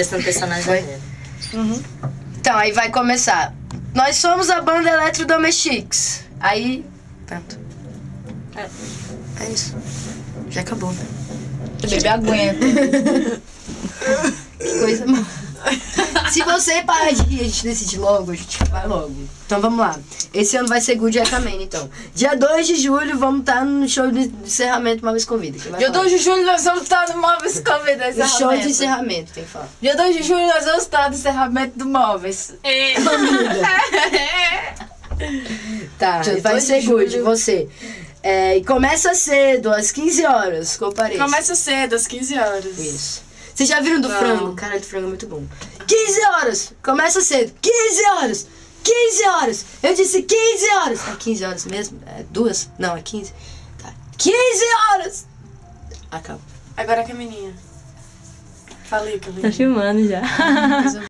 prestando atenção na janela. Então, aí vai começar. Nós somos a banda Eletrodomestics. Aí, pronto. É. É isso. Já acabou. né? Bebê aguenta. Que coisa. Se você parar de rir, a gente decide logo, a gente vai logo. Então vamos lá. Esse ano vai ser Good Yakamane, então. Dia 2 de julho, vamos estar no show de encerramento Móveis Convida. Vai Dia falar? 2 de julho nós vamos estar no Móveis Convida No show de encerramento, tem que falar. Dia 2 de julho nós vamos estar no encerramento do Móveis. Tá, Dia vai 2 ser Good, julho. você. É, e começa cedo, às 15 horas, compareça. Começa cedo, às 15 horas. Isso. Vocês já viram do Não. frango? Cara, do frango é muito bom. 15 horas! Começa cedo. 15 horas! 15 horas! Eu disse 15 horas! É 15 horas mesmo? É duas? Não, é 15. Tá. 15 horas! Acabou. Agora a Camininha. Falei, Camininha. Tá filmando já.